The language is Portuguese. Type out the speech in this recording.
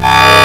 Ah!